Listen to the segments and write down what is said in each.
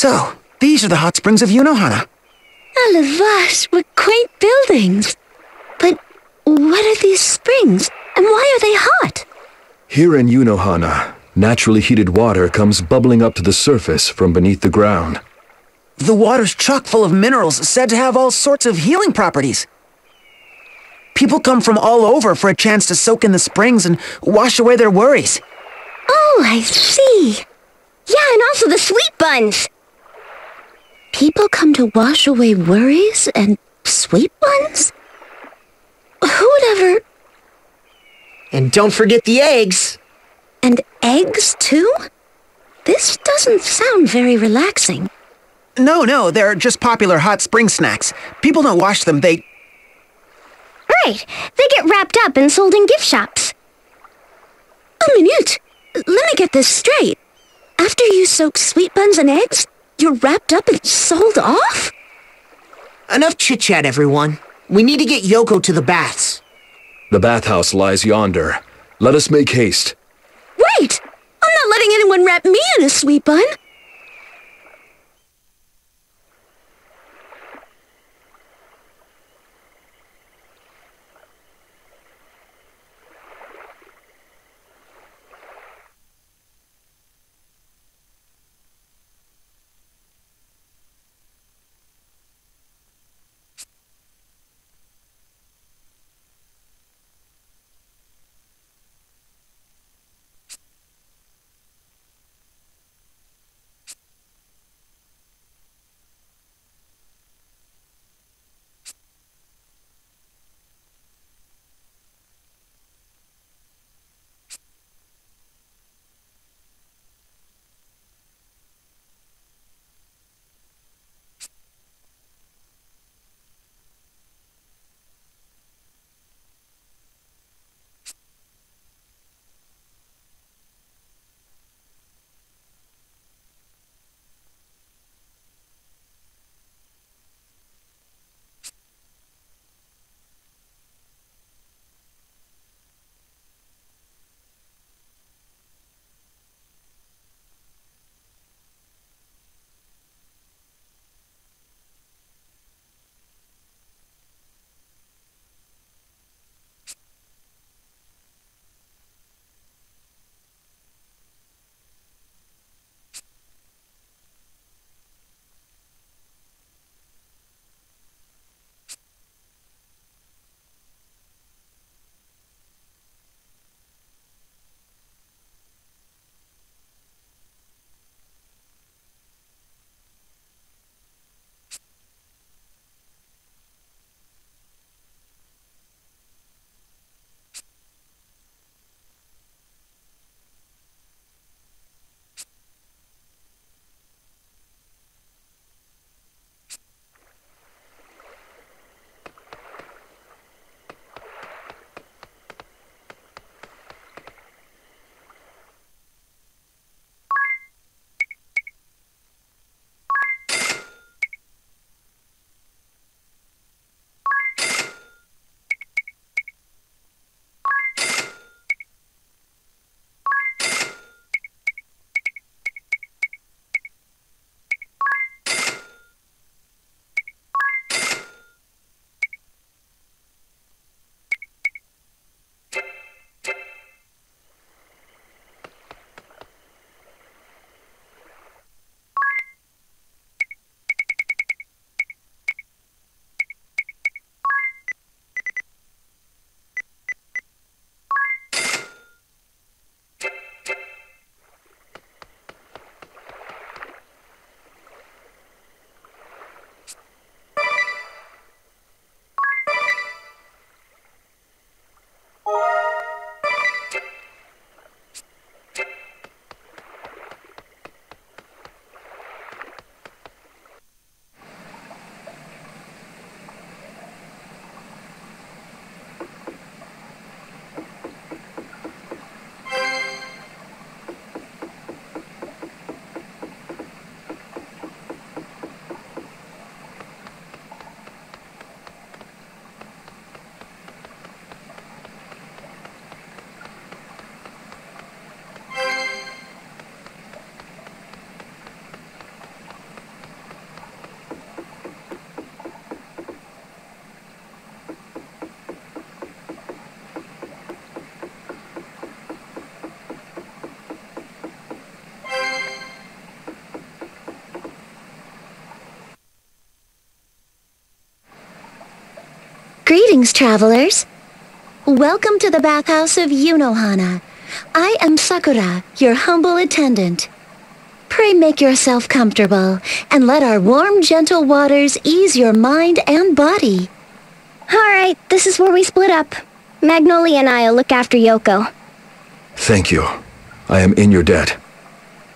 So, these are the hot springs of Yunohana. A la vache, what quaint buildings. But what are these springs, and why are they hot? Here in Yunohana, naturally heated water comes bubbling up to the surface from beneath the ground. The water's chock full of minerals said to have all sorts of healing properties. People come from all over for a chance to soak in the springs and wash away their worries. Oh, I see. Yeah, and also the sweet buns. People come to wash away worries and sweet buns? Who would ever... And don't forget the eggs. And eggs, too? This doesn't sound very relaxing. No, no, they're just popular hot spring snacks. People don't wash them, they... Right. They get wrapped up and sold in gift shops. A minute. Let me get this straight. After you soak sweet buns and eggs, you're wrapped up and sold off? Enough chit-chat, everyone. We need to get Yoko to the baths. The bathhouse lies yonder. Let us make haste. Wait! I'm not letting anyone wrap me in a sweet bun. Greetings, travelers. Welcome to the bathhouse of Yunohana. I am Sakura, your humble attendant. Pray make yourself comfortable and let our warm, gentle waters ease your mind and body. All right, this is where we split up. Magnolia and I'll look after Yoko. Thank you. I am in your debt.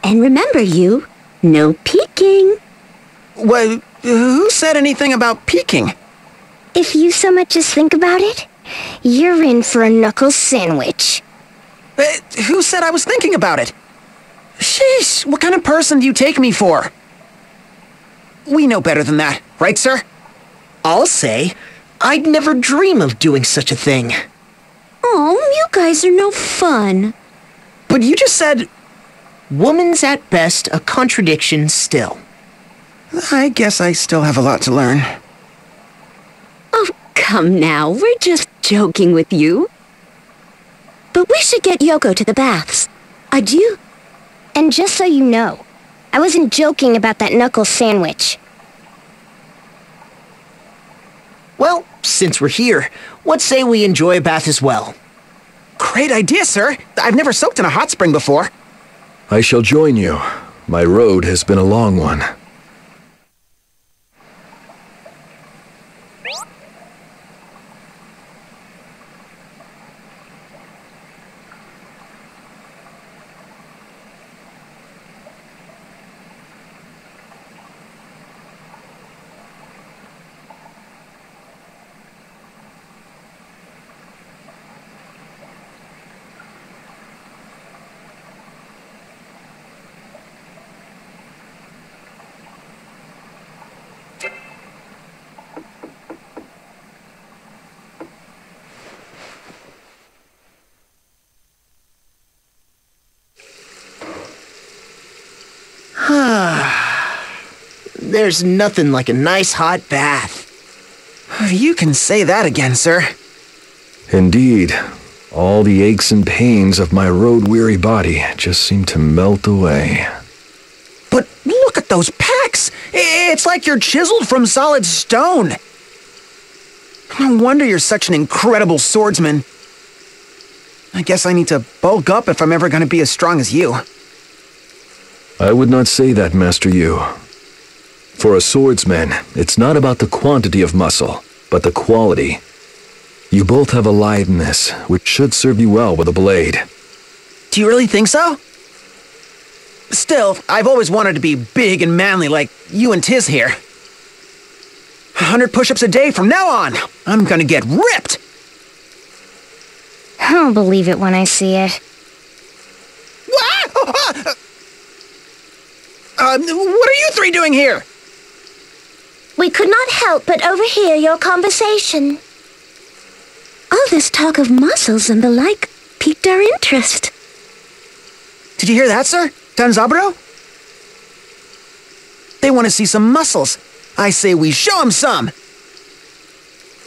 And remember you, no peeking. Well, who said anything about peeking? If you so much as think about it, you're in for a knuckle sandwich. Uh, who said I was thinking about it? Sheesh, what kind of person do you take me for? We know better than that, right, sir? I'll say, I'd never dream of doing such a thing. Oh, you guys are no fun. But you just said, Woman's at best a contradiction still. I guess I still have a lot to learn. Oh, come now, we're just joking with you. But we should get Yoko to the baths. Adieu. And just so you know, I wasn't joking about that knuckle sandwich. Well, since we're here, what say we enjoy a bath as well? Great idea, sir. I've never soaked in a hot spring before. I shall join you. My road has been a long one. There's nothing like a nice hot bath. You can say that again, sir. Indeed, all the aches and pains of my road-weary body just seem to melt away. But look at those packs! It's like you're chiseled from solid stone. No wonder you're such an incredible swordsman. I guess I need to bulk up if I'm ever going to be as strong as you. I would not say that, Master Yew. For a swordsman, it's not about the quantity of muscle, but the quality. You both have a litheness, which should serve you well with a blade. Do you really think so? Still, I've always wanted to be big and manly like you and Tiz here. A 100 push-ups a day from now on. I'm gonna get ripped. I'll believe it when I see it. Uh, what are you three doing here? We could not help but overhear your conversation. All this talk of muscles and the like piqued our interest. Did you hear that, sir? Danzaburou? They want to see some muscles. I say we show them some.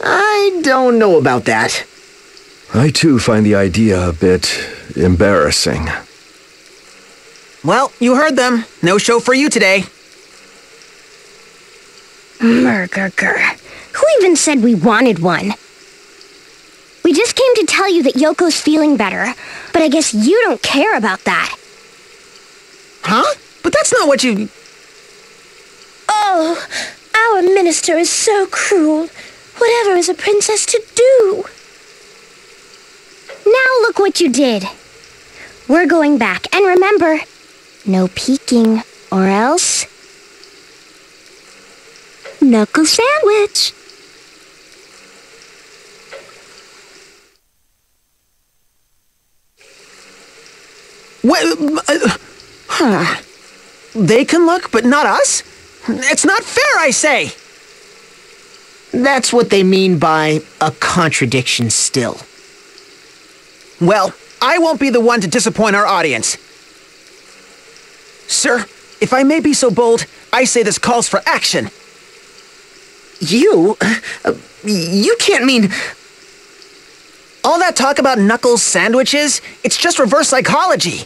I don't know about that. I too find the idea a bit embarrassing. Well, you heard them. No show for you today. Murgurgur. Who even said we wanted one? We just came to tell you that Yoko's feeling better, but I guess you don't care about that. Huh? But that's not what you... Oh, our minister is so cruel. Whatever is a princess to do? Now look what you did. We're going back, and remember, no peeking, or else... Knuckle sandwich. What? uh, Huh. They can look, but not us? It's not fair, I say. That's what they mean by a contradiction still. Well, I won't be the one to disappoint our audience. Sir, if I may be so bold, I say this calls for action. You? Uh, you can't mean... All that talk about Knuckles sandwiches, it's just reverse psychology.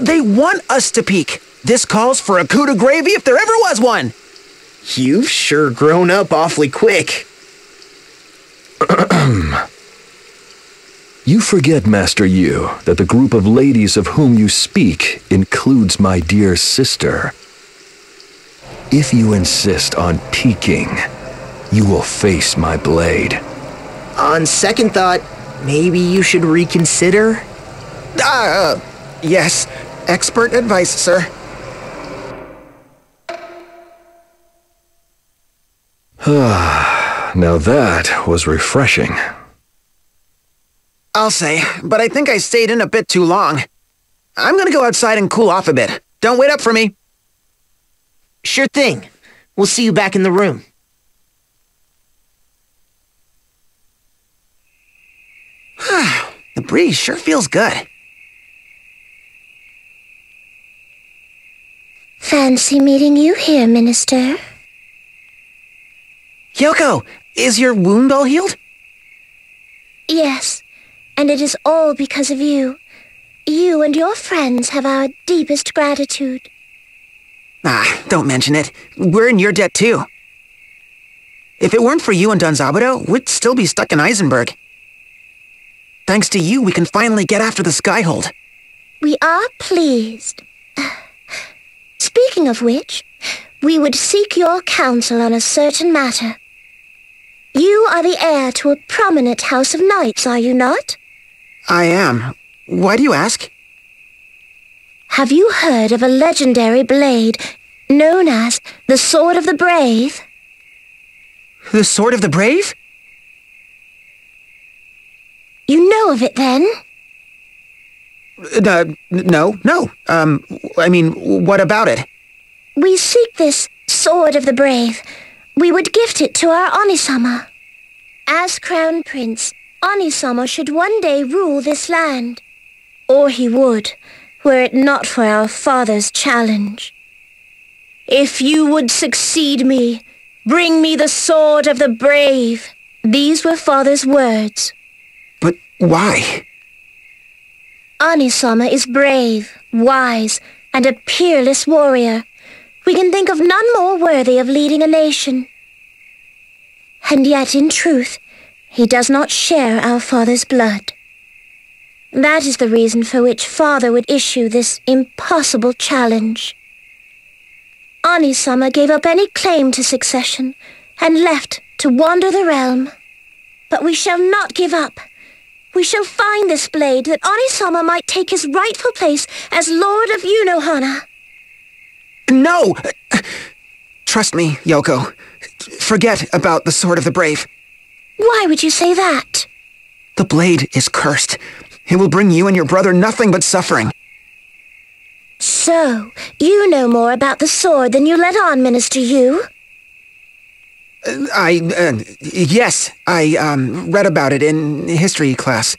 They want us to peak. This calls for a coup de gravy if there ever was one. You've sure grown up awfully quick. you forget, Master Yew, that the group of ladies of whom you speak includes my dear sister. If you insist on peeking, you will face my blade. On second thought, maybe you should reconsider? Ah, uh, yes. Expert advice, sir. now that was refreshing. I'll say, but I think I stayed in a bit too long. I'm gonna go outside and cool off a bit. Don't wait up for me. Sure thing. We'll see you back in the room. the breeze sure feels good. Fancy meeting you here, Minister. Yoko, is your wound all healed? Yes, and it is all because of you. You and your friends have our deepest gratitude. Ah, don't mention it. We're in your debt too. If it weren't for you and Danzaburou, we'd still be stuck in Eisenberg. Thanks to you, we can finally get after the Skyhold. We are pleased. Speaking of which, we would seek your counsel on a certain matter. You are the heir to a prominent house of knights, are you not? I am. Why do you ask? Have you heard of a legendary blade known as the Sword of the Brave? The Sword of the Brave? You know of it, then? Uh, no, no. Um, I mean, what about it? We seek this Sword of the Brave. We would gift it to our Onisama. As Crown Prince, Onisama should one day rule this land. Or he would, were it not for our father's challenge. If you would succeed me, bring me the Sword of the Brave. These were father's words. But why? Onisama is brave, wise, and a peerless warrior. We can think of none more worthy of leading a nation. And yet, in truth, he does not share our father's blood. That is the reason for which father would issue this impossible challenge. Onisama gave up any claim to succession and left to wander the realm. But we shall not give up. We shall find this blade that Onisama might take his rightful place as Lord of Yunohana. No! Trust me, Yoko. Forget about the Sword of the Brave. Why would you say that? The blade is cursed. It will bring you and your brother nothing but suffering. So, you know more about the sword than you let on, Minister Yew? Uh, I, uh, yes, I, um, read about it in history class.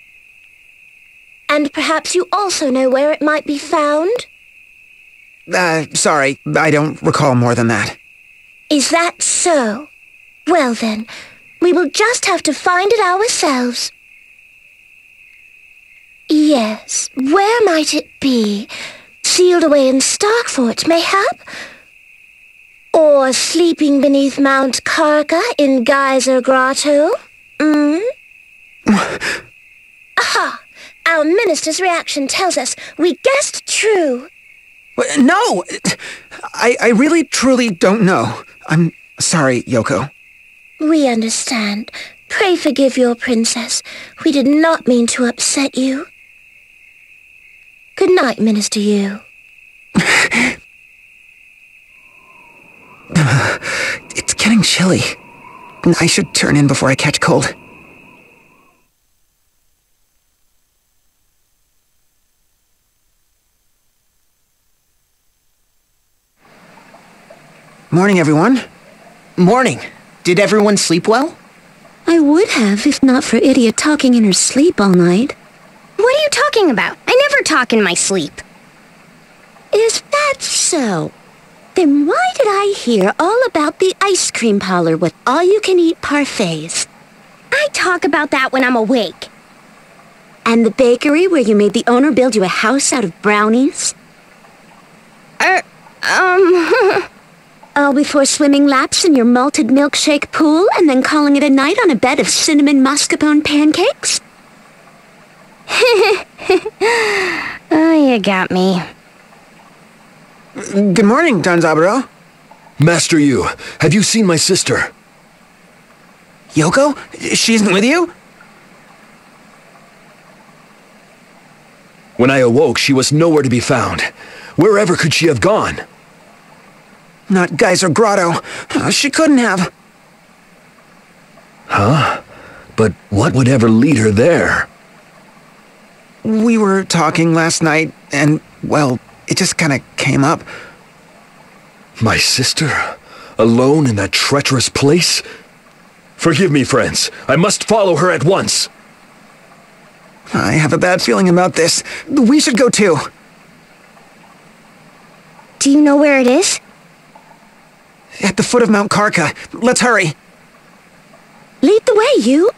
And perhaps you also know where it might be found? Uh, sorry, I don't recall more than that. Is that so? Well then, we will just have to find it ourselves. Yes, where might it be? Sealed away in Starkfort, mayhap? Or sleeping beneath Mount Karka in Geyser Grotto? Hmm? Aha! Our minister's reaction tells us we guessed true. No! I, I really truly don't know. I'm sorry, Yoko. We understand. Pray forgive your princess. We did not mean to upset you. Good night, Minister Yew. it's getting chilly. I should turn in before I catch cold. Morning, everyone. Morning. Did everyone sleep well? I would have if not for Idiot talking in her sleep all night. What are you talking about? Never talk in my sleep. Is that so? Then why did I hear all about the ice cream parlor with all-you-can-eat parfaits? I talk about that when I'm awake. And the bakery where you made the owner build you a house out of brownies? Er, um... All before swimming laps in your malted milkshake pool and then calling it a night on a bed of cinnamon mascarpone pancakes? oh, you got me. Good morning, Danzaburou. Master Yew, have you seen my sister? Yoko? She isn't with you? When I awoke, she was nowhere to be found. Wherever could she have gone? Not Geyser Grotto. Uh, She couldn't have. Huh? But what would ever lead her there? We were talking last night, and, well, it just kinda came up. My sister? Alone in that treacherous place? Forgive me, friends. I must follow her at once. I have a bad feeling about this. We should go too. Do you know where it is? At the foot of Mount Karka. Let's hurry. Lead the way, you.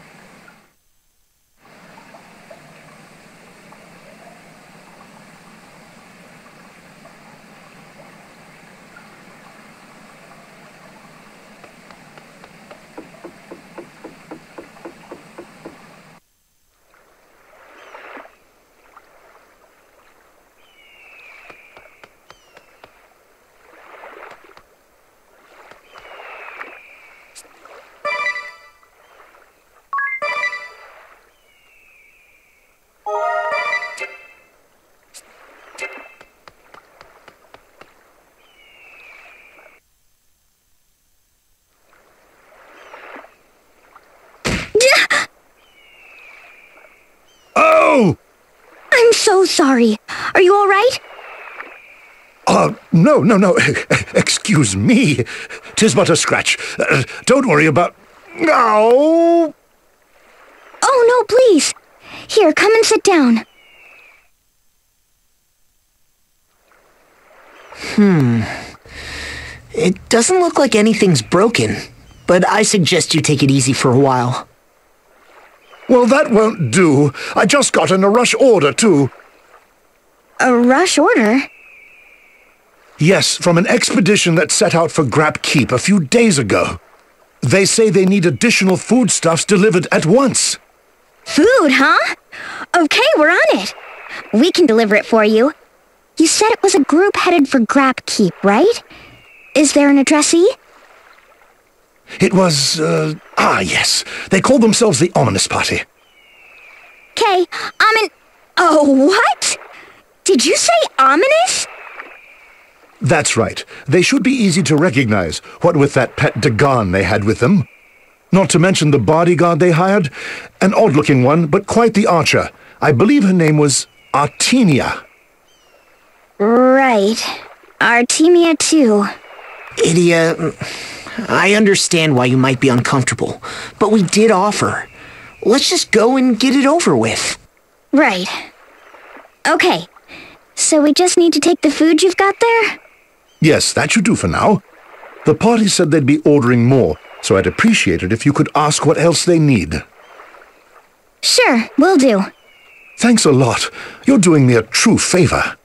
Oh! I'm so sorry. Are you all right? Uh, no, no, no. Excuse me. Tis but a scratch. Uh, don't worry about... No! Oh, no, please. Here, come and sit down. Hmm. It doesn't look like anything's broken, but I suggest you take it easy for a while. Well, that won't do. I just got in a rush order, too. A rush order? Yes, from an expedition that set out for Grapp Keep a few days ago. They say they need additional foodstuffs delivered at once. Food, huh? Okay, we're on it. We can deliver it for you. You said it was a group headed for Grapp Keep, right? Is there an addressee? It was, uh, ah, yes. They called themselves the Ominous Party. Okay, I'm in. Oh, what? Did you say ominous? That's right. They should be easy to recognize, what with that pet Dagon they had with them. Not to mention the bodyguard they hired. An odd-looking one, but quite the archer. I believe her name was Artemia. Right. Artemia, too. Edea, I understand why you might be uncomfortable, but we did offer. Let's just go and get it over with. Right. Okay. So we just need to take the food you've got there? Yes, that should do for now. The party said they'd be ordering more, so I'd appreciate it if you could ask what else they need. Sure, will do. Thanks a lot. You're doing me a true favor.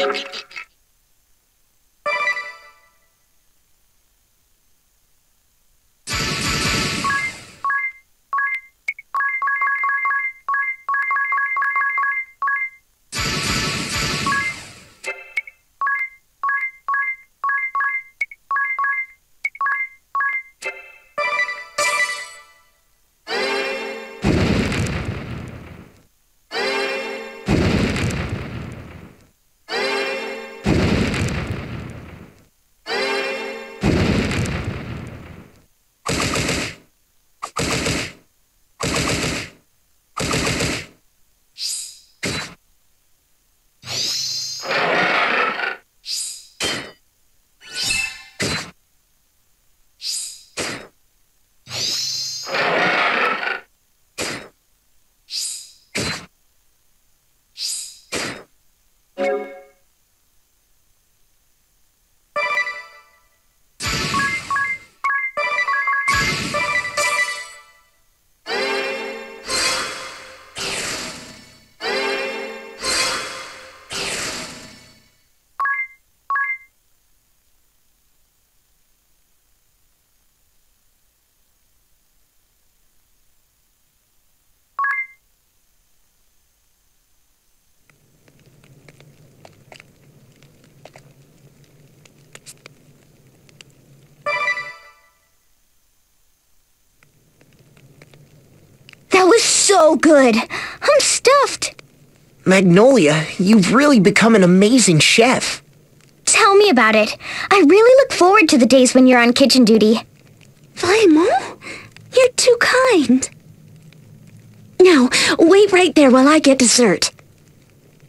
That was so good. I'm stuffed. Magnolia, you've really become an amazing chef. Tell me about it. I really look forward to the days when Yew're on kitchen duty. Vraiment? You're too kind. Now, wait right there while I get dessert.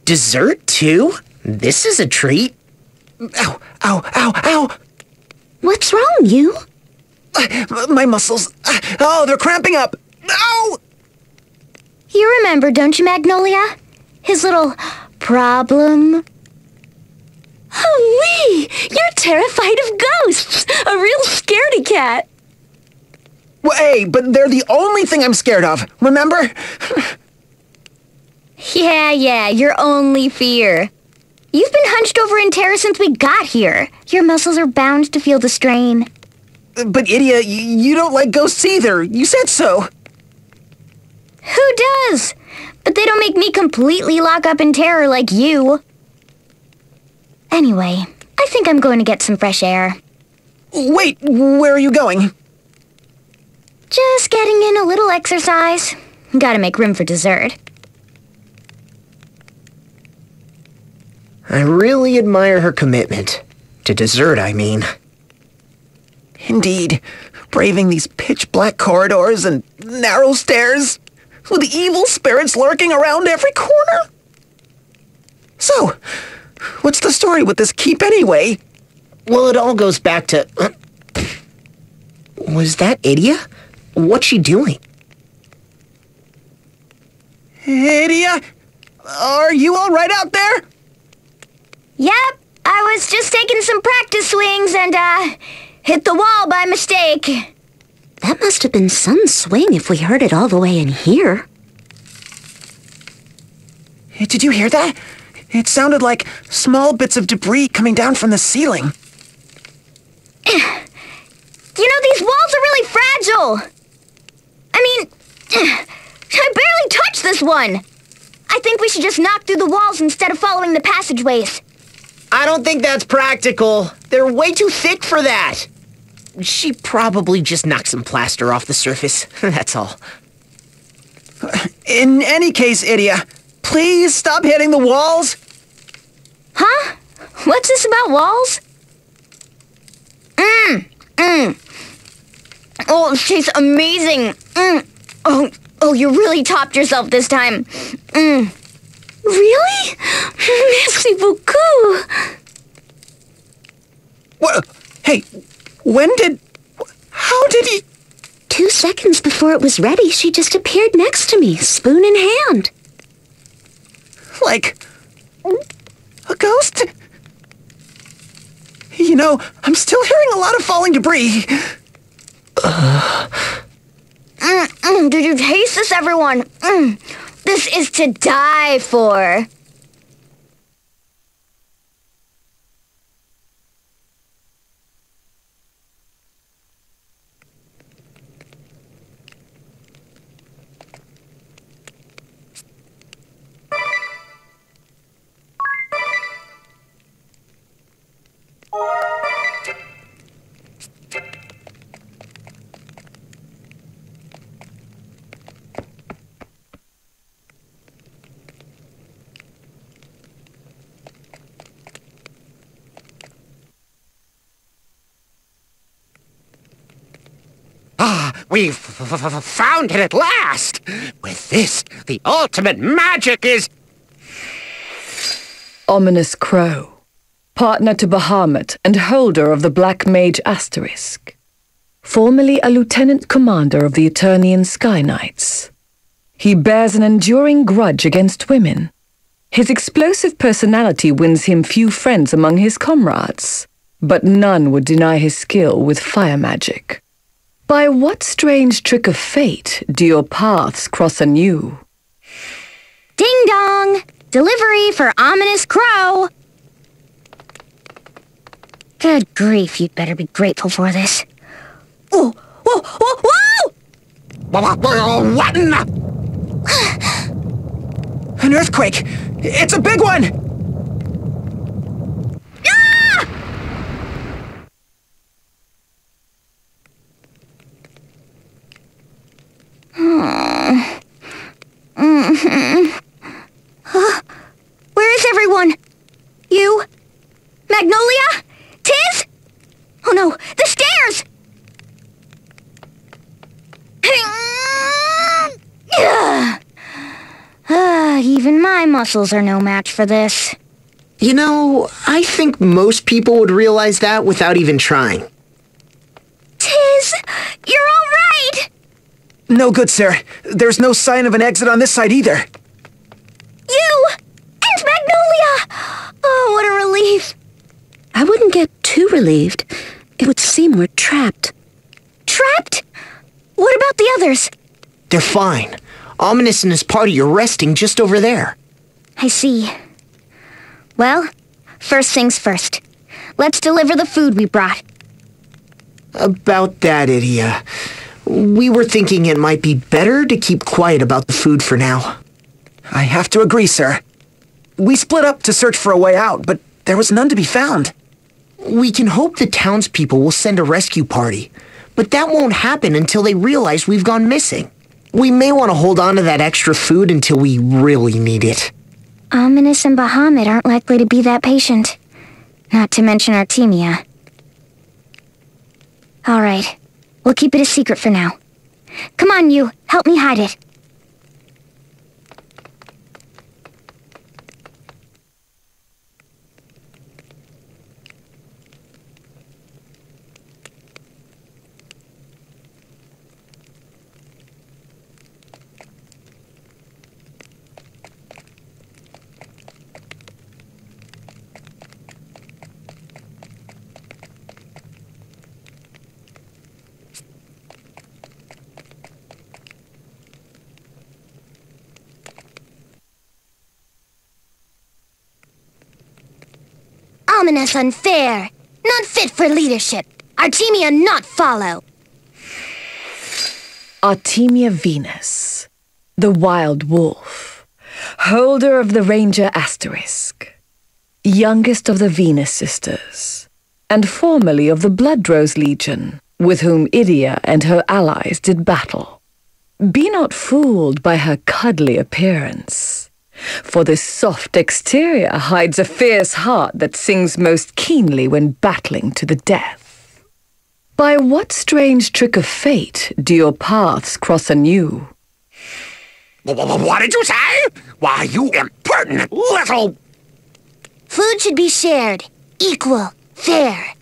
Dessert, too? This is a treat. Ow, ow, ow, ow! What's wrong, you? Uh, my muscles. Uh, oh, they're cramping up. Ow! You remember, don't you, Magnolia? His little problem? Oh, wee! You're terrified of ghosts! A real scaredy cat! Well, hey, but they're the only thing I'm scared of. Remember? Yeah, yeah, your only fear. You've been hunched over in terror since we got here. Your muscles are bound to feel the strain. But Edea, you don't like ghosts either. You said so. Who does? But they don't make me completely lock up in terror like you. Anyway, I think I'm going to get some fresh air. Wait, where are you going? Just getting in a little exercise. Gotta make room for dessert. I really admire her commitment. To dessert, I mean. Indeed, braving these pitch black corridors and narrow stairs with evil spirits lurking around every corner. So, what's the story with this keep anyway? Well, it all goes back to. uh, Was that Edea? What's she doing? Edea, are you all right out there? Yep, I was just taking some practice swings and, uh, hit the wall by mistake. That must have been some swing if we heard it all the way in here. Did you hear that? It sounded like small bits of debris coming down from the ceiling. You know, these walls are really fragile. I mean, I barely touched this one. I think we should just knock through the walls instead of following the passageways. I don't think that's practical. They're way too thick for that. She probably just knocked some plaster off the surface. That's all. In any case, Edea, please stop hitting the walls. Huh? What's this about walls? Mmm, mmm. Oh, it tastes amazing. Mmm. Oh, oh, you really topped yourself this time. Mmm. Really? Merci beaucoup. What? Hey, when did. How did he. Two seconds before it was ready, she just appeared next to me, spoon in hand. Like. a ghost? You know, I'm still hearing a lot of falling debris. Mm, mm, did you taste this, everyone? Mm, this is to die for. Ah, We've found it at last! With this, the ultimate magic is... Ominous Crow partner to Bahamut and holder of the Black Mage Asterisk. Formerly a lieutenant commander of the Eternian Sky Knights. He bears an enduring grudge against women. His explosive personality wins him few friends among his comrades, but none would deny his skill with fire magic. By what strange trick of fate do your paths cross anew? Ding dong! Delivery for Ominous Crow! Good grief, you'd better be grateful for this. Oh, whoa, whoa, whoa! What in the... An earthquake! It's a big one! Where is everyone? Yew? Magnolia? Tiz? Oh no, the stairs! Ah, even my muscles are no match for this. Yew know, I think most people would realize that without even trying. Tiz, you're all right! No good, sir. There's no sign of an exit on this side either. You! And Magnolia! Oh, what a relief. I wouldn't get too relieved. It would seem we're trapped. Trapped? What about the others? They're fine. Ominous and his party are resting just over there. I see. Well, first things first. Let's deliver the food we brought. About that, Edea. We were thinking it might be better to keep quiet about the food for now. I have to agree, sir. We split up to search for a way out, but there was none to be found. We can hope the townspeople will send a rescue party, but that won't happen until they realize we've gone missing. We may want to hold on to that extra food until we really need it. Ominous and Bahamut aren't likely to be that patient. Not to mention Artemia. All right. We'll keep it a secret for now. Come on, you. Help me hide it. Ominous unfair. Not fit for leadership. Artemia not follow. Artemia Venus, the wild wolf, holder of the Ranger Asterisk, youngest of the Venus sisters, and formerly of the Bloodrose Legion, with whom Edea and her allies did battle. Be not fooled by her cuddly appearance, for this soft exterior hides a fierce heart that sings most keenly when battling to the death. By what strange trick of fate do your paths cross anew? What did you say? Why, you impertinent little... Food should be shared. Equal. Fair.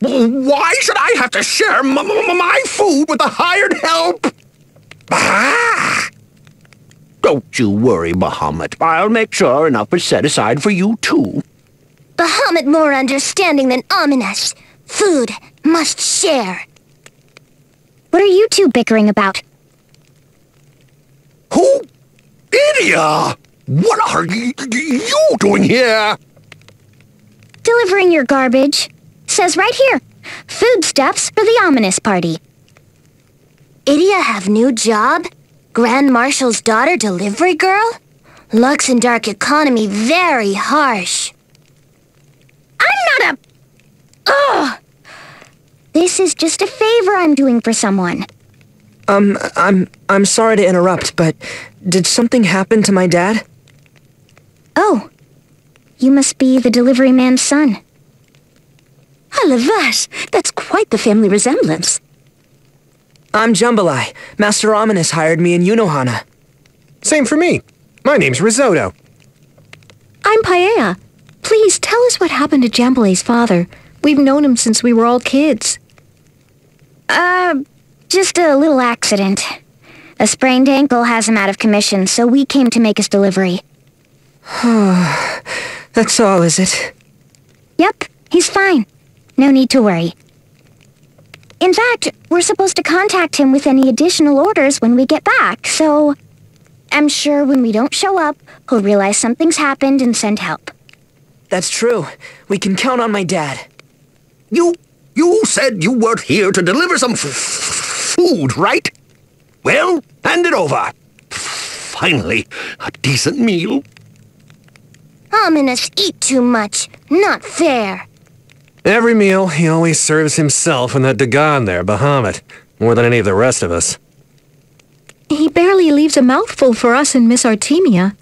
Why should I have to share m- m- my food with the hired help? Ah! Don't you worry, Bahamut. I'll make sure enough is set aside for you, too. Bahamut more understanding than ominous. Food must share. What are you two bickering about? Who? Edea! What are you doing here? Delivering your garbage. Says right here. Foodstuffs for the ominous party. Edea have new job? Grand Marshal's daughter delivery girl? Luxendarc economy very harsh. I'm not a... Ugh! This is just a favor I'm doing for someone. Um, I'm I'm sorry to interrupt, but did something happen to my dad? Oh, you must be the delivery man's son. Ah, Lavash, that's quite the family resemblance. I'm Jambalaya. Master Ominous hired me in Yunohana. Same for me. My name's Risotto. I'm Paella. Please tell us what happened to Jambalaya's father. We've known him since we were all kids. Uh, just a little accident. A sprained ankle has him out of commission, so we came to make his delivery. That's all, is it? Yep, he's fine. No need to worry. In fact, we're supposed to contact him with any additional orders when we get back, so... I'm sure when we don't show up, he'll realize something's happened and send help. That's true. We can count on my dad. You, you said you weren't here to deliver some f- food, right? Well, hand it over. Finally, a decent meal. Ominous eat too much. Not fair. Every meal, he always serves himself and that Dagon there, Bahamut, more than any of the rest of us. He barely leaves a mouthful for us and Miss Artemia.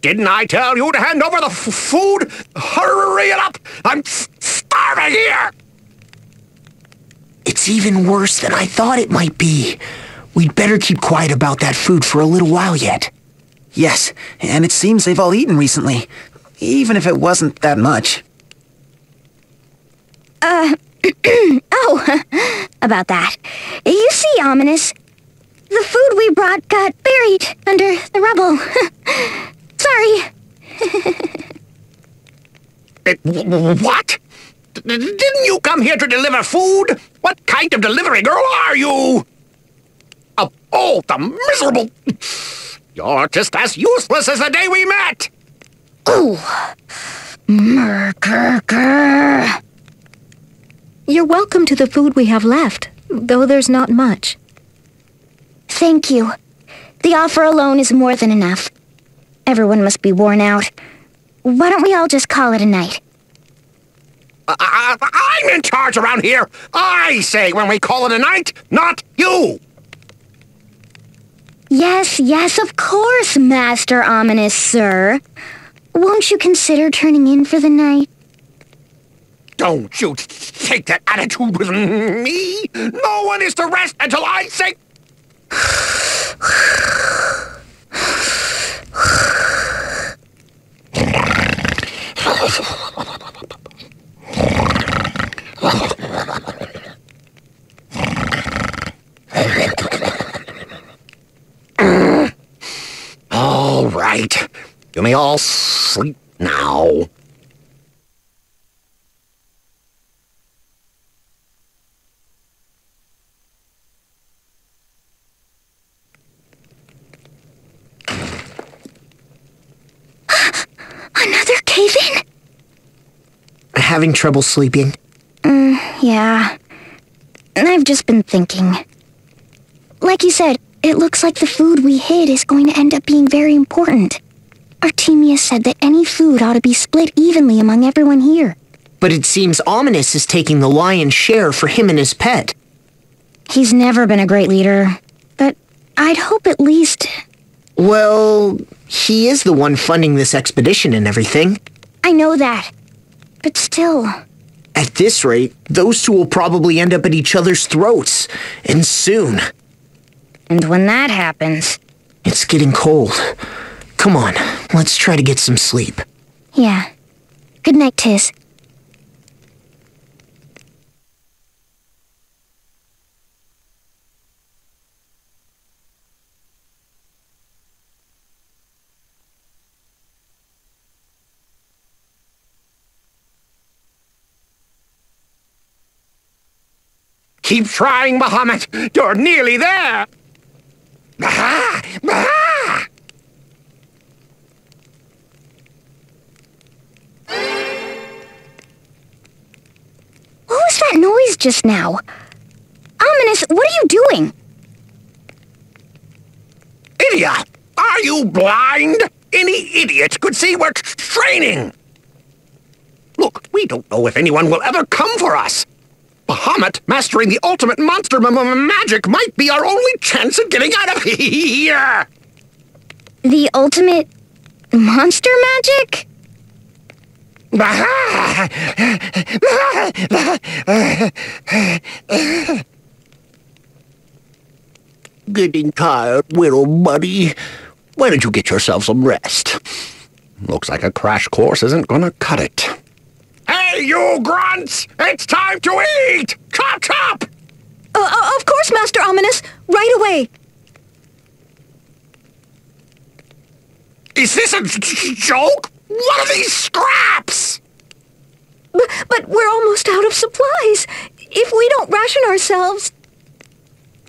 Didn't I tell you to hand over the f- food? Hurry it up! I'm f- starving here! It's even worse than I thought it might be. We'd better keep quiet about that food for a little while yet. Yes, and it seems they've all eaten recently, even if it wasn't that much. Uh, oh, about that. You see, Ominous, the food we brought got buried under the rubble. Sorry. What? Didn't you come here to deliver food? What kind of delivery girl are you? Oh, oh, the miserable... You're just as useless as the day we met! Ooh. Murker. You're welcome to the food we have left, though there's not much. Thank you. The offer alone is more than enough. Everyone must be worn out. Why don't we all just call it a night? I, I, I'm in charge around here. I say when we call it a night, not you. Yes, yes, of course, Master Ominous, sir. Won't you consider turning in for the night? Don't you take that attitude with me. No one is to rest until I say... All right. You may all sleep now. Another cave-in? Having trouble sleeping? Mm, yeah. I've just been thinking. Like you said, it looks like the food we hid is going to end up being very important. Artemia said that any food ought to be split evenly among everyone here. But it seems Ominous is taking the lion's share for him and his pet. He's never been a great leader, but I'd hope at least... Well, he is the one funding this expedition and everything. I know that. But still... At this rate, those two will probably end up at each other's throats. And soon. And when that happens... It's getting cold. Come on, let's try to get some sleep. Yeah. Good night, Tiz. Keep trying, Bahamut. You're nearly there. Bah! Bah! What was that noise just now? Ominous, what are you doing? Idiot! Are you blind? Any idiot could see we're training. Look, we don't know if anyone will ever come for us. Bahamut mastering the ultimate monster magic might be our only chance of getting out of here. The ultimate monster magic? getting tired, little buddy. Why don't you get yourself some rest? Looks like a crash course isn't gonna cut it. Hey, you grunts! It's time to eat! Chop, chop! Uh, uh, of course, Master Ominous. Right away. Is this a joke? What are these scraps? B- but we're almost out of supplies. If we don't ration ourselves...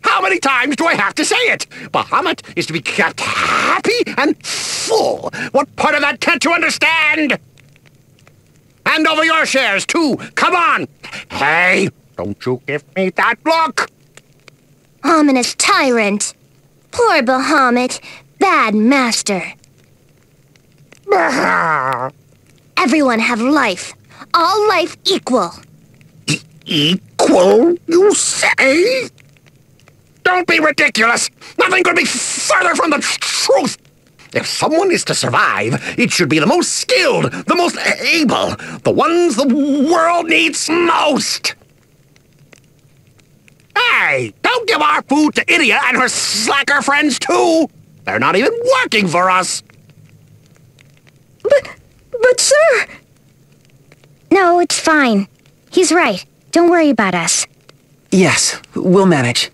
How many times do I have to say it? Bahamut is to be kept happy and full. What part of that can't you understand? Hand over your shares, too. Come on. Hey, don't you give me that look. Ominous tyrant. Poor Bahamut. Bad master. Everyone have life. All life equal. Equal, you say? Don't be ridiculous. Nothing could be further from the truth. If someone is to survive, it should be the most skilled, the most able, the ones the world needs most. Hey, don't give our food to Edea and her slacker friends too. They're not even working for us. But, but sir... No, it's fine. He's right. Don't worry about us. Yes, we'll manage.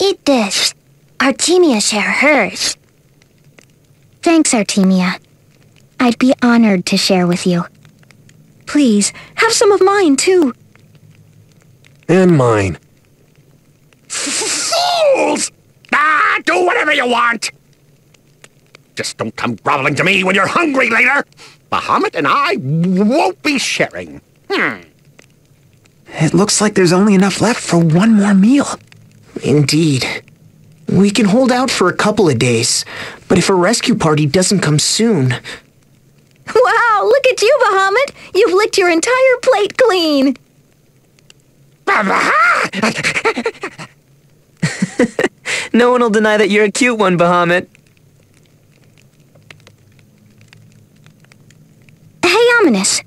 Eat this. Artemia share hers. Thanks, Artemia. I'd be honored to share with you. Please, have some of mine, too. And mine. Fools! Ah, do whatever you want. Just don't come groveling to me when you're hungry later. Bahamut and I won't be sharing. Hmm. It looks like there's only enough left for one more meal. Indeed. We can hold out for a couple of days, but if a rescue party doesn't come soon... Wow, look at you, Bahamut. You've licked your entire plate clean. No one will deny that you're a cute one, Bahamut. Hey, Ominous.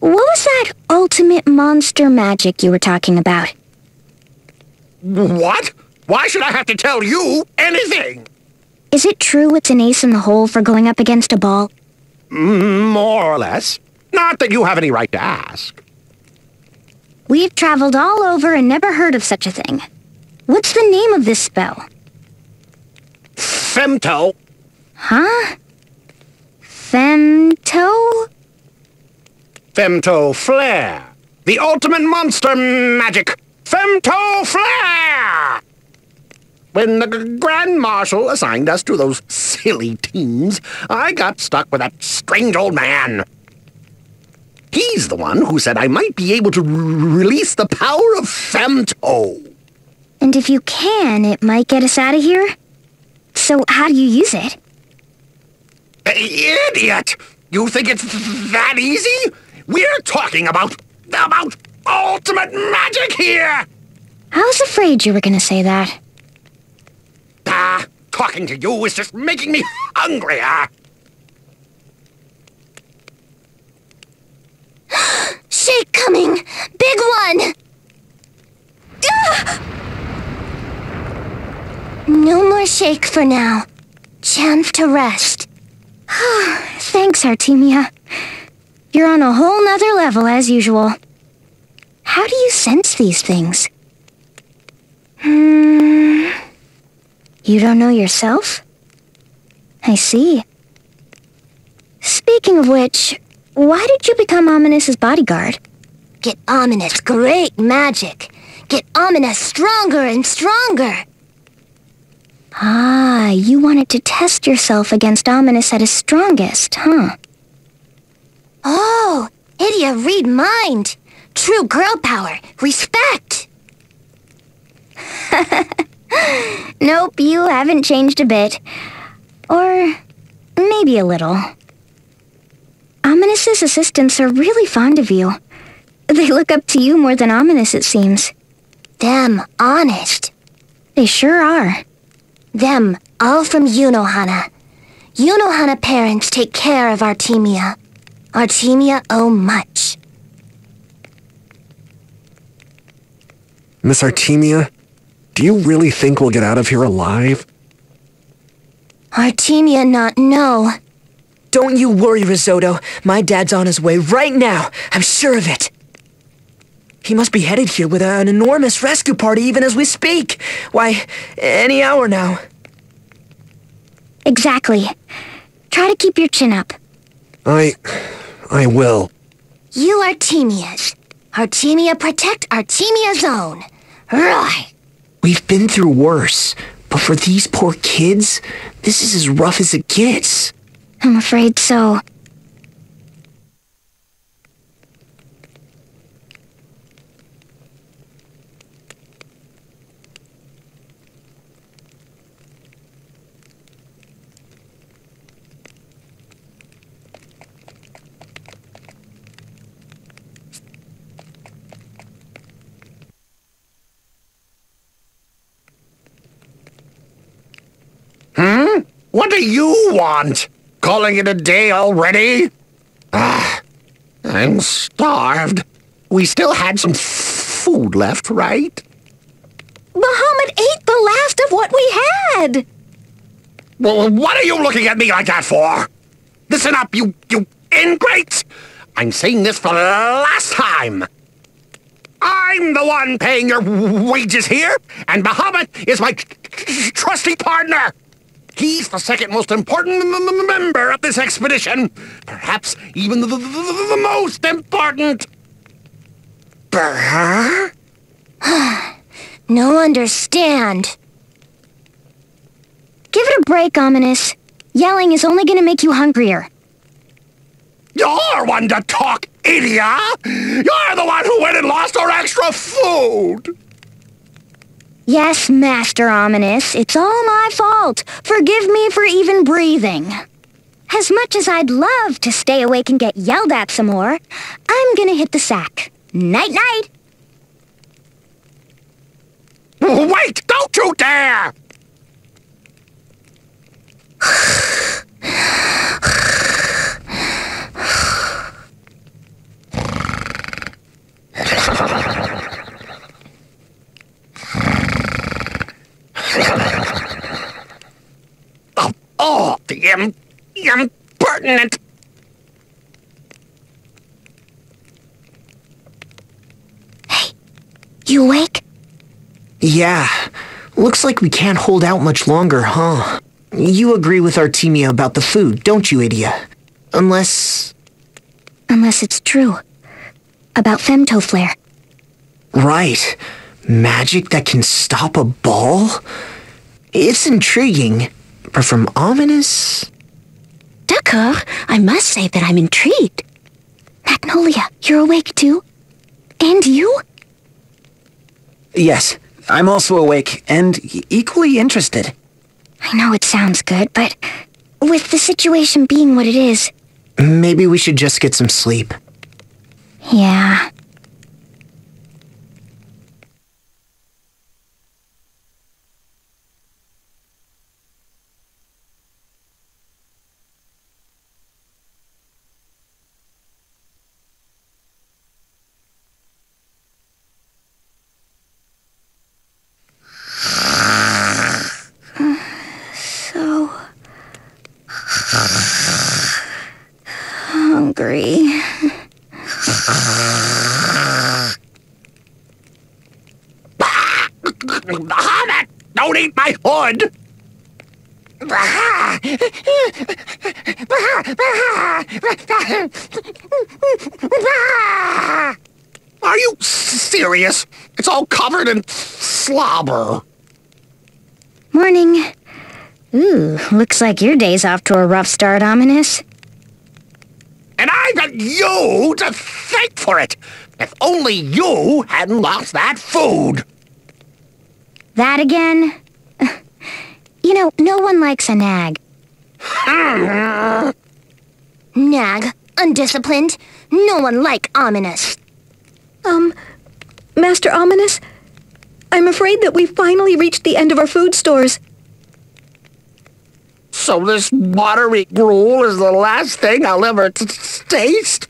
What was that ultimate monster magic you were talking about? What? Why should I have to tell you anything? Is it true it's an ace in the hole for going up against a ball? Mm, More or less. Not that you have any right to ask. We've traveled all over and never heard of such a thing. What's the name of this spell? Femto. Huh? Femto? Femto Flare. The ultimate monster magic. Femto Flare! When the Grand Marshal assigned us to those silly teams, I got stuck with that strange old man. He's the one who said I might be able to r- release the power of Femto. And if you can, it might get us out of here? So how do you use it? Uh, idiot! You think it's that easy? We're talking about about ultimate magic here. I was afraid you were gonna say that. Ah, talking to you is just making me hungrier. Shake coming! Big one! Ah! No more shake for now. Chance to rest. Thanks, Artemia. You're on a whole nother level as usual. How do you sense these things? Hmm. You don't know yourself? I see. Speaking of which, why did you become Ominous's bodyguard? Get Ominous great magic. Get Ominous stronger and stronger. Ah, you wanted to test yourself against Ominous at his strongest, huh? Oh, Edea, read mind. True girl power. Respect. nope, you haven't changed a bit. Or maybe a little. Ominous's assistants are really fond of you. They look up to you more than Ominous, it seems. Them honest. They sure are. Them all from Yunohana. Yunohana parents take care of Artemia. Artemia owe much. Miss Artemia? Do you really think we'll get out of here alive? Artemia not know. Don't you worry, Risotto. My dad's on his way right now. I'm sure of it. He must be headed here with an enormous rescue party even as we speak. Why, any hour now. Exactly. Try to keep your chin up. I... I will. You Artemias. Artemia protect Artemia's own. Right. We've been through worse, but for these poor kids, this is as rough as it gets. I'm afraid so. Hmm? What do you want? Calling it a day already? Ah, I'm starved. We still had some food left, right? Bahamut ate the last of what we had! Well, what are you looking at me like that for? Listen up, you, you ingrates! I'm saying this for the last time. I'm the one paying your wages here, and Bahamut is my trusty partner. He's the second most important member of this expedition. Perhaps even the, the, the, the most important. Brr? no understand. Give it a break, Ominous. Yelling is only gonna make you hungrier. You're one to talk, idiot! You're the one who went and lost our extra food! Yes, Master Ominous, it's all my fault. Forgive me for even breathing. As much as I'd love to stay awake and get yelled at some more, I'm gonna hit the sack. Night-night! Oh, wait! Don't you dare! Oh, the im impertinent! Hey, you awake? Yeah. Looks like we can't hold out much longer, huh? You agree with Artemia about the food, don't you, Edea? Unless... Unless it's true. About femtoflare. Right. Magic that can stop a ball? It's intriguing, but from ominous... D'accord, I must say that I'm intrigued. Magnolia, you're awake too? And you? Yes, I'm also awake and equally interested. I know it sounds good, but with the situation being what it is, Maybe we should just get some sleep. yeah. So hungry. Bahamut! Don't eat my hood! Are you serious? It's all covered in slobber. Morning. Ooh, looks like your day's off to a rough start, Ominous. And I've got you to thank for it. If only you hadn't lost that food. That again? You know, no one likes a nag. Nag, undisciplined. No one like Ominous. Um, Master Ominous, I'm afraid that we've finally reached the end of our food stores. So this watery gruel is the last thing I'll ever t- t- taste?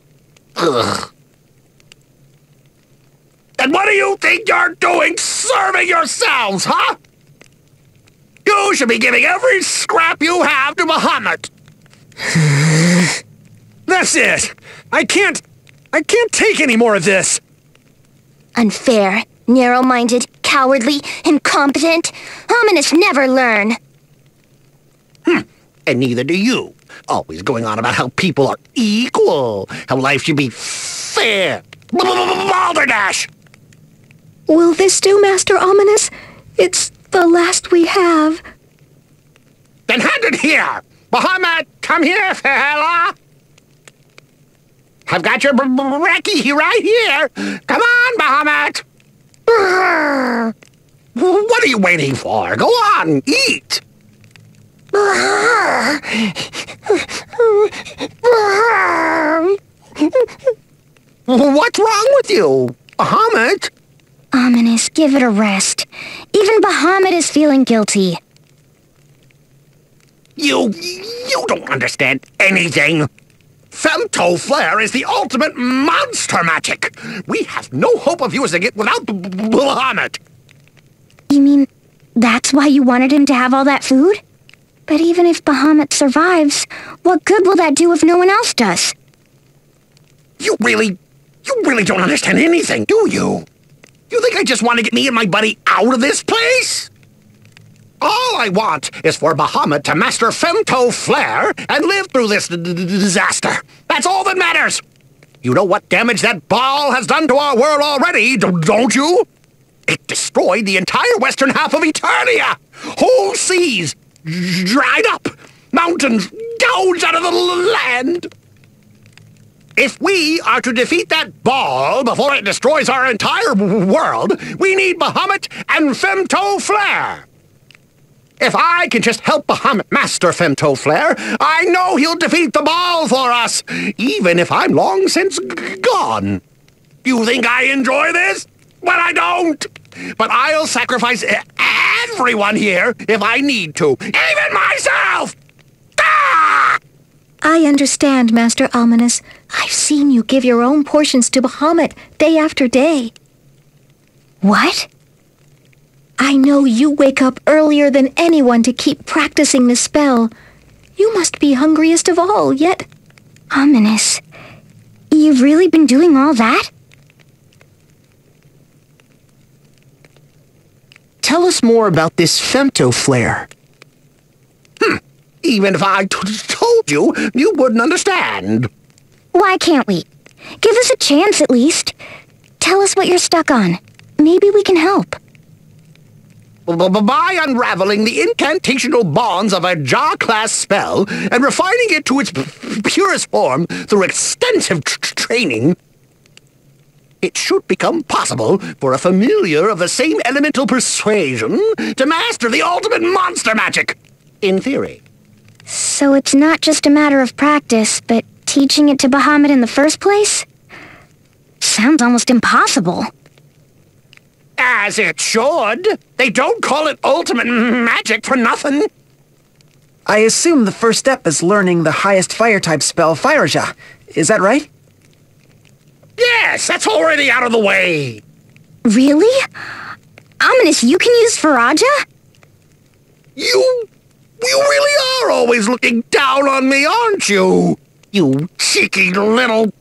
Ugh. Then what do you think you're doing serving yourselves, huh? You should be giving every scrap you have to Bahamut. That's it. I can't. I can't take any more of this. Unfair, narrow-minded, cowardly, incompetent. Ominous never learn. Hmm, and neither do you. Always going on about how people are equal, how life should be fair. Balderdash! Will this do, Master Ominous? It's the last we have. Then hand it here! Bahamut, come here, fella! I've got your brekkie right here! Come on, Bahamut! Brrr. What are you waiting for? Go on, eat! Brrr. Brrr. What's wrong with you? Bahamut? Ominous, give it a rest. Even Bahamut is feeling guilty. You, you don't understand anything. Femto Flare is the ultimate monster magic. We have no hope of using it without Bahamut. You mean that's why you wanted him to have all that food? But even if Bahamut survives, what good will that do if no one else does? You really, you really don't understand anything, do you? You think I just want to get me and my buddy out of this place? All I want is for Bahamut to master Femto Flare and live through this disaster. That's all that matters. You know what damage that ball has done to our world already, don't you? It destroyed the entire western half of Eternia. Whole seas dried up. Mountains gouged out of the land. If we are to defeat that ball before it destroys our entire world, we need Bahamut and Femto Flare. If I can just help Bahamut master Femto Flare, I know he'll defeat the ball for us, even if I'm long since gone. You think I enjoy this? Well, I don't. But I'll sacrifice everyone here if I need to, even myself. Ah! I understand, Master Ominous. I've seen you give your own portions to Bahamut day after day. What? I know you wake up earlier than anyone to keep practicing the spell. You must be hungriest of all, yet Ominous. You've really been doing all that? Tell us more about this femto flare. Hmm. Even if I t- told you, you wouldn't understand. Why can't we? Give us a chance at least. Tell us what you're stuck on. Maybe we can help. By unraveling the incantational bonds of a Jar-class spell and refining it to its purest form through extensive tr- tr- training, it should become possible for a familiar of the same elemental persuasion to master the ultimate monster magic. In theory. So it's not just a matter of practice, but teaching it to Bahamut in the first place? Sounds almost impossible. As it should. They don't call it ultimate magic for nothing. I assume the first step is learning the highest fire type spell, Firaja. Is that right? Yes, that's already out of the way. Really? Ominous, you can use Firaja? You. You really are always looking down on me, aren't you? You cheeky little.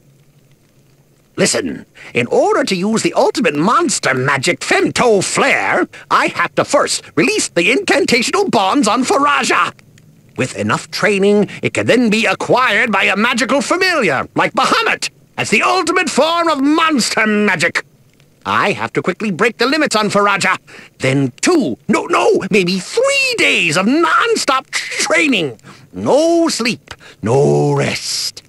Listen, in order to use the ultimate monster magic Femto Flare, I have to first release the incantational bonds on Firaja. With enough training, it can then be acquired by a magical familiar, like Bahamut, as the ultimate form of monster magic. I have to quickly break the limits on Firaja. Then two, no, no, maybe three days of non-stop training. No sleep, no rest.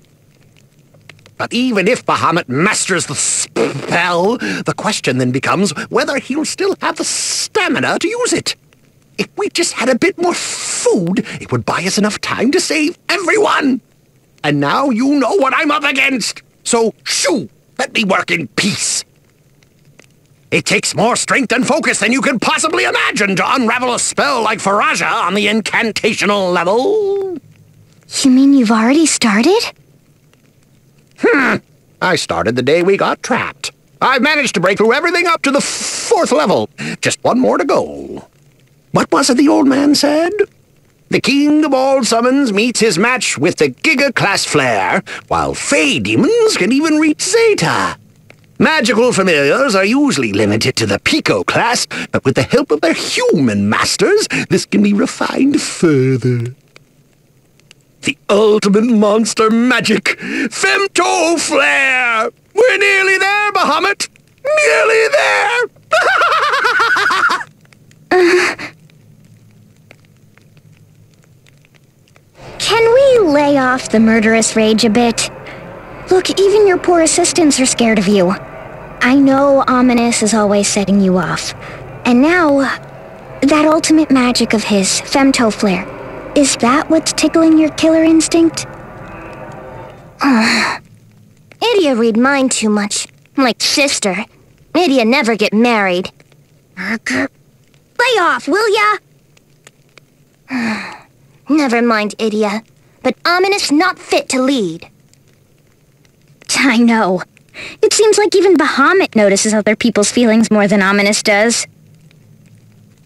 But even if Bahamut masters the spell, the question then becomes whether he'll still have the stamina to use it. If we just had a bit more food, it would buy us enough time to save everyone. And now you know what I'm up against. So, shoo, let me work in peace. It takes more strength and focus than you can possibly imagine to unravel a spell like Firaja on the incantational level. You mean you've already started? Hmm. I started the day we got trapped. I've managed to break through everything up to the fourth level. Just one more to go. What was it the old man said? The king of all summons meets his match with the Giga Class Flare, while Fey demons can even reach Zeta. Magical familiars are usually limited to the Pico class, but with the help of their human masters, this can be refined further. The ultimate monster magic, Femto Flare! We're nearly there, Bahamut! Nearly there! Can we lay off the murderous rage a bit? Look, even your poor assistants are scared of you. I know Ominous is always setting you off. And now, that ultimate magic of his, Femto Flare, is that what's tickling your killer instinct? Edea read mine too much. Like sister. Edea never get married. Lay off, will ya? Never mind, Edea. But Ominous not fit to lead. I know. It seems like even Bahamut notices other people's feelings more than Ominous does.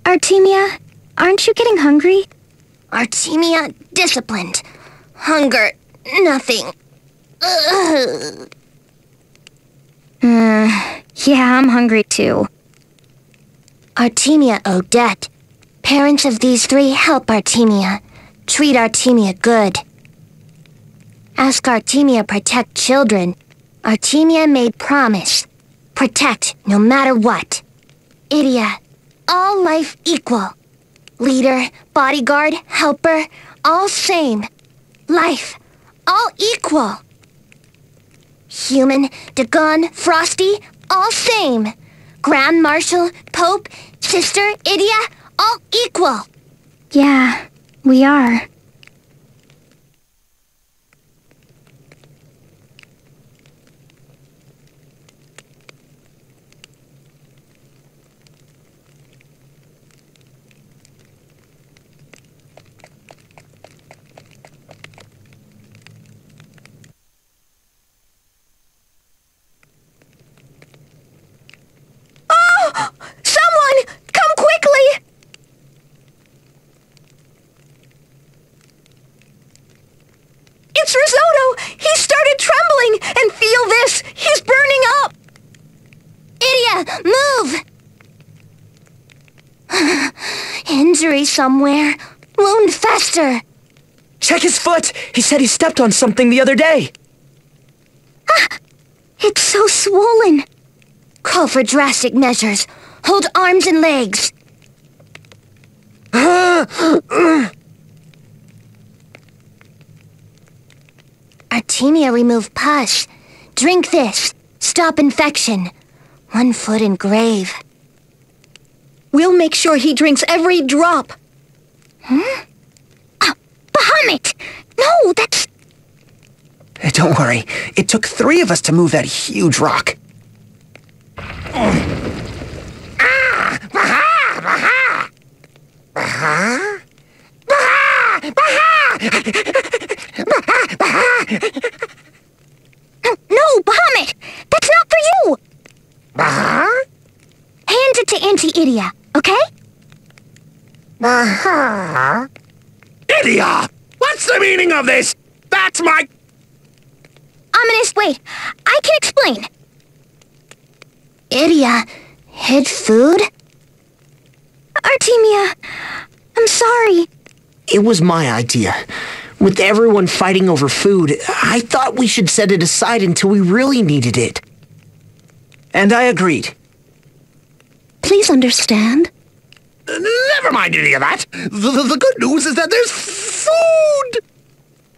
Artemia, aren't you getting hungry? Artemia, disciplined. Hunger, nothing. Ugh. Uh, yeah, I'm hungry too. Artemia Odette. Parents of these three help Artemia. Treat Artemia good. Ask Artemia protect children. Artemia made promise. Protect no matter what. Edea. All life equal. Leader, bodyguard, helper, all same. Life, all equal. Human, Dagon, Frosty, all same. Grand Marshal, Pope, Sister, Edea, all equal. Yeah, we are. Oh! Someone! Come quickly! It's Risotto! He started trembling! And feel this! He's burning up! Edea, move! Injury somewhere. Wound faster. Check his foot! He said he stepped on something the other day. It's so swollen. Call for drastic measures. Hold arms and legs. Artemia remove pus. Drink this. Stop infection. One foot in grave. We'll make sure he drinks every drop. Hmm? Ah, Bahamut! No, that's... Don't worry. It took three of us to move that huge rock. No, Bahamut! That's not for you! Hand it to Auntie Edea, okay? Edea! What's the meaning of this? That's my... Ominous, wait. I can explain. Edea hid food? Artemia, I'm sorry. It was my idea. With everyone fighting over food, I thought we should set it aside until we really needed it. And I agreed. Please understand. Never mind any of that. The, the, the good news is that there's food!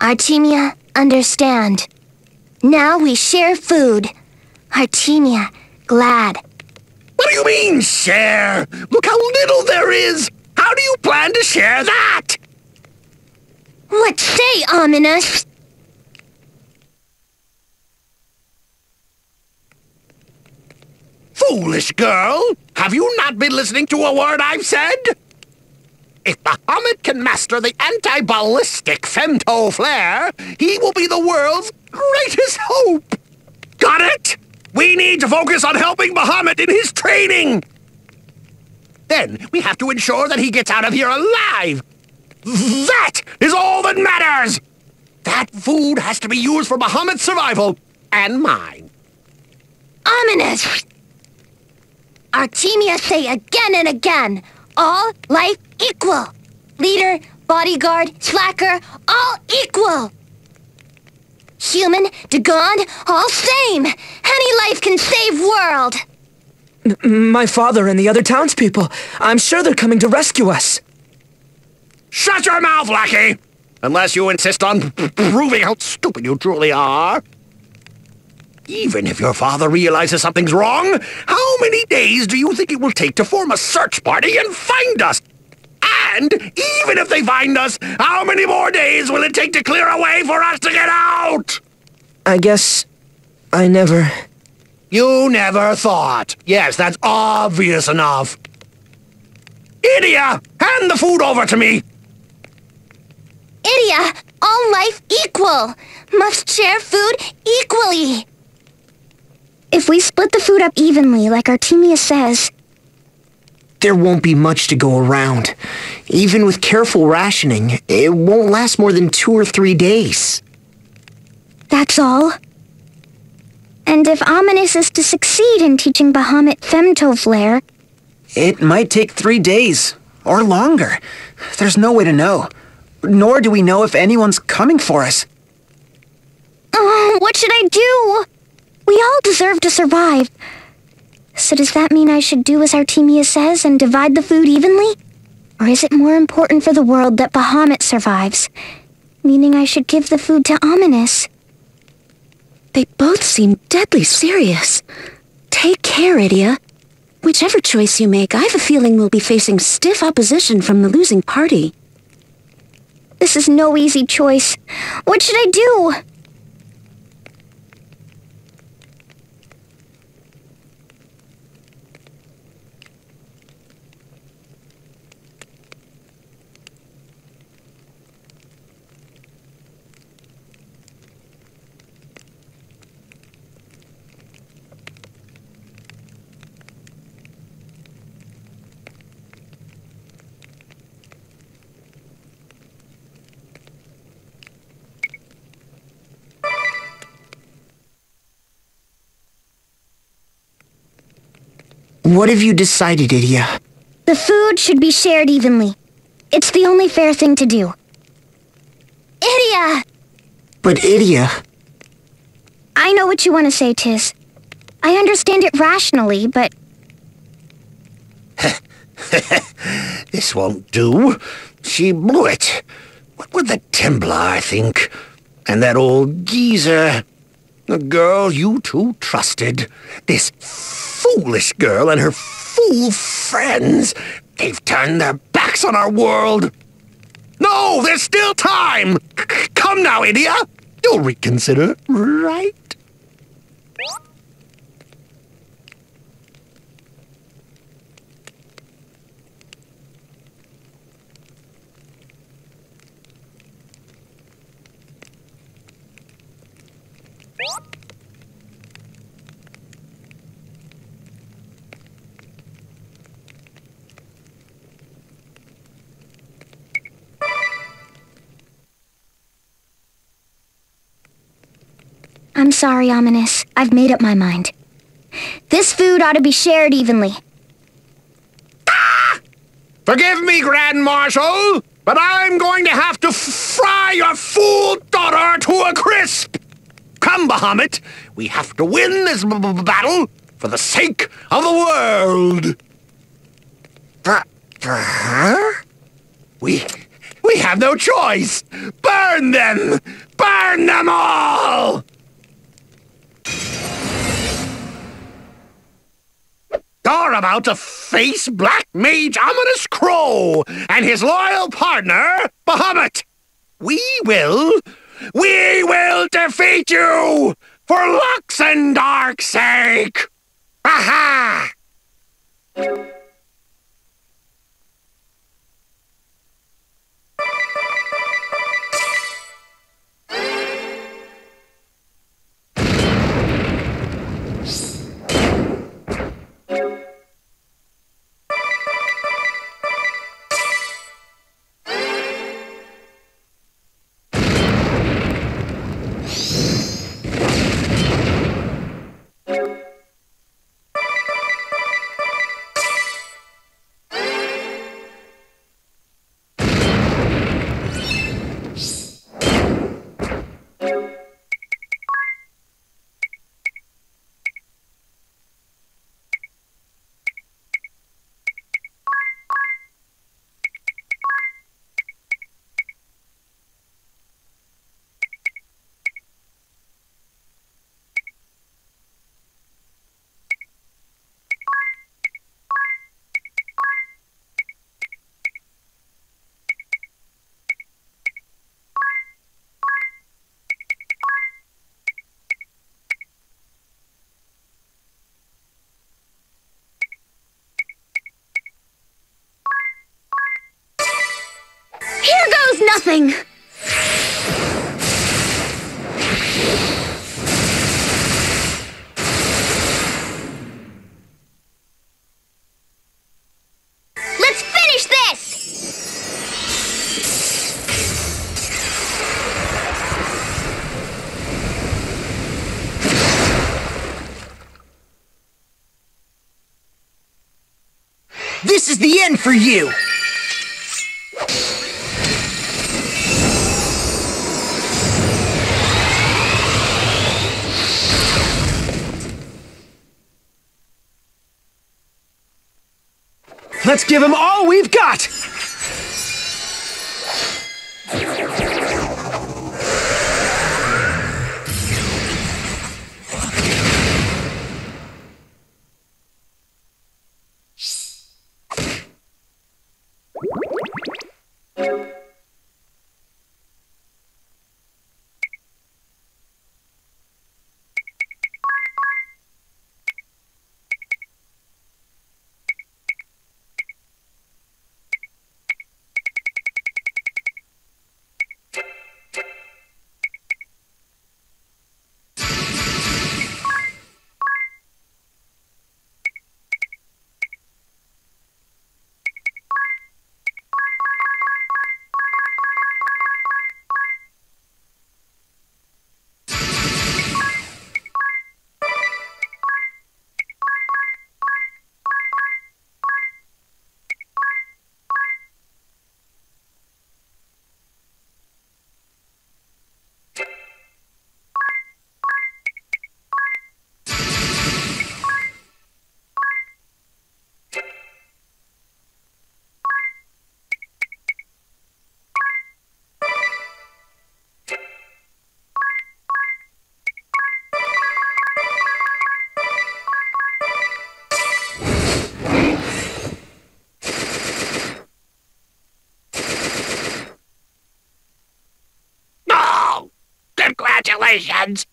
Artemia, understand. Now we share food. Artemia, glad. What do you mean, share? Look how little there is! How do you plan to share that? What say, Ominous? Foolish girl! Have you not been listening to a word I've said? If Bahamut can master the anti-ballistic femto flare, he will be the world's greatest hope! Got it? We need to focus on helping Bahamut in his training! Then we have to ensure that he gets out of here alive! That is all that matters! That food has to be used for Bahamut's survival and mine. Ominous! Artemia say again and again, all life equal. Leader, bodyguard, slacker, all equal. Human, Dagon, all same. Any life can save world. M my father and the other townspeople. I'm sure they're coming to rescue us. Shut your mouth, lackey! Unless you insist on proving how stupid you truly are. Even if your father realizes something's wrong, how many days do you think it will take to form a search party and find us? And even if they find us, how many more days will it take to clear a way for us to get out? I guess I never... You never thought. Yes, that's obvious enough. Edea, hand the food over to me. Edea, all life equal. Must share food equally. If we split the food up evenly, like Artemia says, there won't be much to go around. Even with careful rationing, it won't last more than two or three days. That's all? And if Ominous is to succeed in teaching Bahamut Femtoflare... It might take three days, or longer. There's no way to know. Nor do we know if anyone's coming for us. Oh, what should I do? We all deserve to survive. So does that mean I should do as Artemia says and divide the food evenly? Or is it more important for the world that Bahamut survives? Meaning I should give the food to Ominous? They both seem deadly serious. Take care, Edea. Whichever choice you make, I have a feeling we'll be facing stiff opposition from the losing party. This is no easy choice. What should I do? What have you decided, Edea? The food should be shared evenly. It's the only fair thing to do. Edea! But Edea... I know what you want to say, Tiz. I understand it rationally, but... this won't do. She blew it. What with the Templar, I think. And that old geezer. The girl you two trusted. This foolish girl and her fool friends. They've turned their backs on our world. No, there's still time. Come now, Edea. You'll reconsider, right? I'm sorry, Ominous. I've made up my mind. This food ought to be shared evenly. Ah! Forgive me, Grand Marshal, but I'm going to have to fry your fool daughter to a crisp! Come, Bahamut, we have to win this battle for the sake of the world! Her? We, we have no choice! Burn them! Burn them all! You're about to face Black Mage Ominous Crow and his loyal partner, Bahamut. We will, we will defeat you for Luxendarc's sake. Aha! Nothing. Let's finish this! This is the end for you! Let's give him all we've got! Congratulations!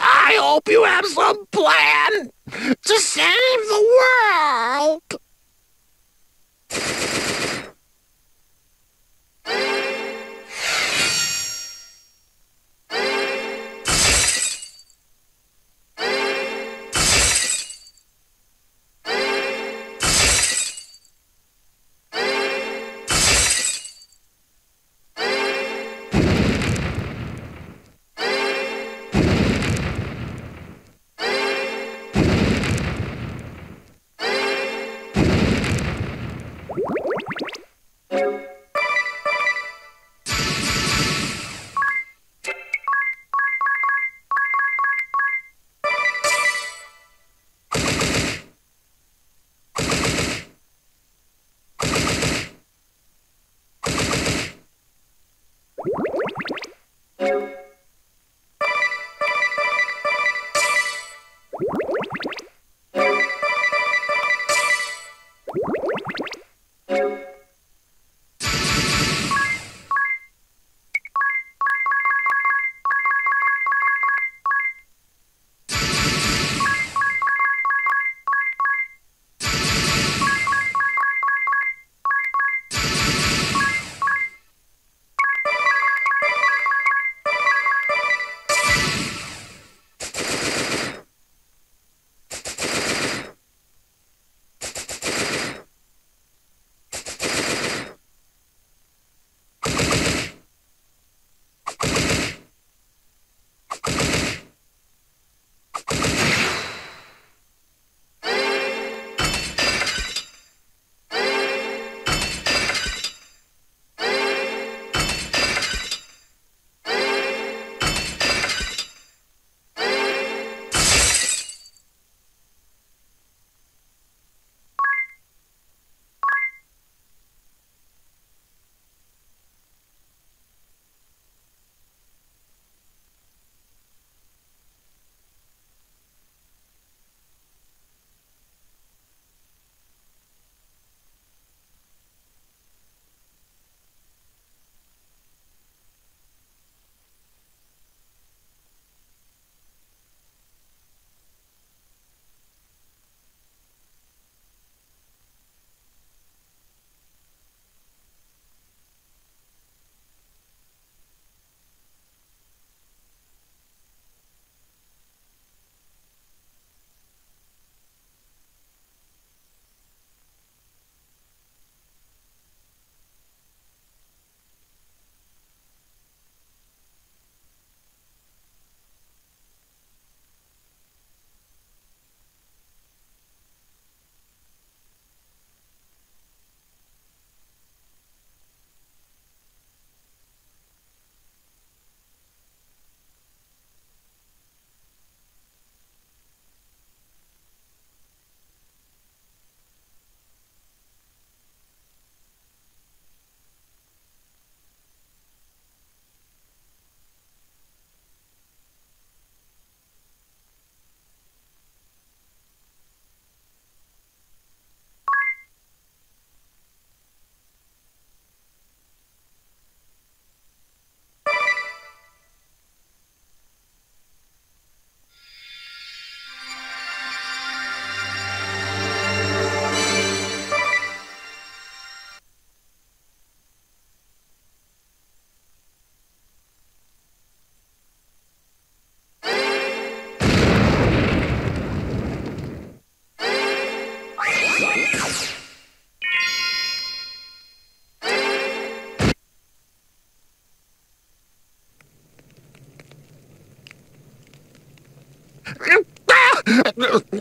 I hope you have some plan to save the world!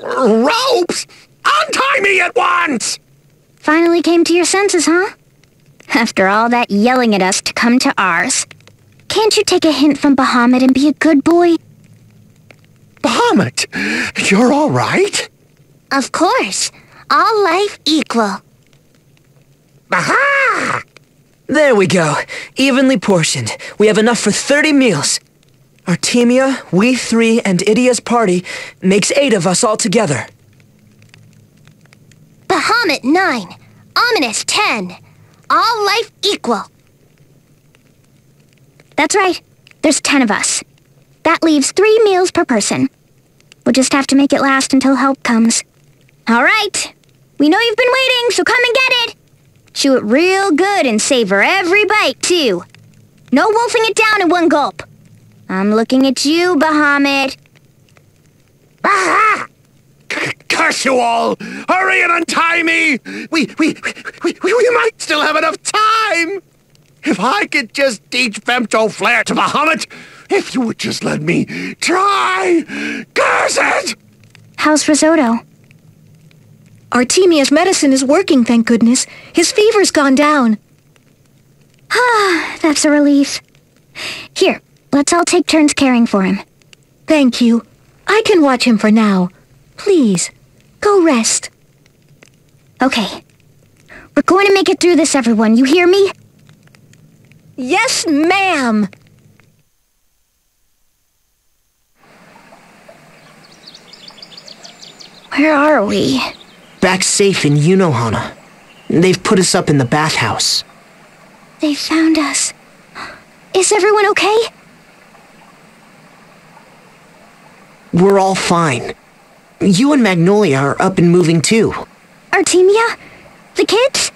Ropes! Untie me at once! Finally came to your senses, huh? After all that yelling at us to come to ours. Can't you take a hint from Bahamut and be a good boy? Bahamut, you're all right? Of course. All life equal. Aha! There we go. Evenly portioned. We have enough for 30 meals. Artemia, we three, and Edea's party makes eight of us all together. Bahamut 9. Ominas 10. All life equal. That's right. There's 10 of us. That leaves three meals per person. We'll just have to make it last until help comes. All right. We know you've been waiting, so come and get it. Chew it real good and savor every bite, too. No wolfing it down in one gulp. I'm looking at you, Bahamut. Ah! Curse you all! Hurry and untie me! We, we, we, we, we might still have enough time! If I could just teach Femto Flare to Bahamut, if you would just let me try! Curse it! How's Risotto? Artemia's medicine is working, thank goodness. His fever's gone down. Ah, that's a relief. Here, let's all take turns caring for him. Thank you. I can watch him for now. Please, go rest. Okay. We're going to make it through this, everyone. You hear me? Yes, ma'am! Where are we? Back safe in Yunohana. They've put us up in the bathhouse. They found us. Is everyone okay? We're all fine. You and Magnolia are up and moving too. Artemia? The kids?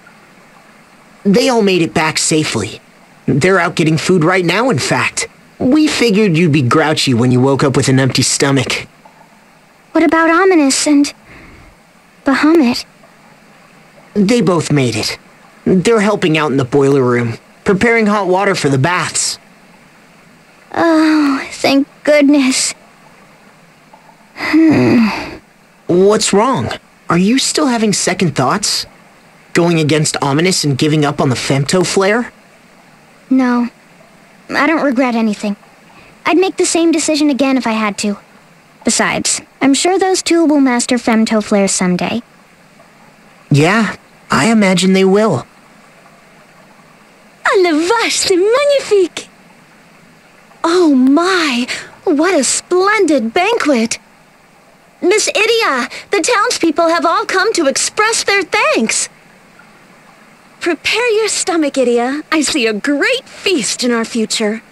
They all made it back safely. They're out getting food right now, in fact. We figured you'd be grouchy when you woke up with an empty stomach. What about Ominas and... Bahamut? They both made it. They're helping out in the boiler room, preparing hot water for the baths. Oh, thank goodness. Hmm. What's wrong? Are you still having second thoughts? Going against Ominas and giving up on the femto flare? No. I don't regret anything. I'd make the same decision again if I had to. Besides, I'm sure those two will master femto flare someday. Yeah, I imagine they will. À la vache, c'est magnifique! Oh my, what a splendid banquet! Miss Edea, the townspeople have all come to express their thanks. Prepare your stomach, Edea. I see a great feast in our future.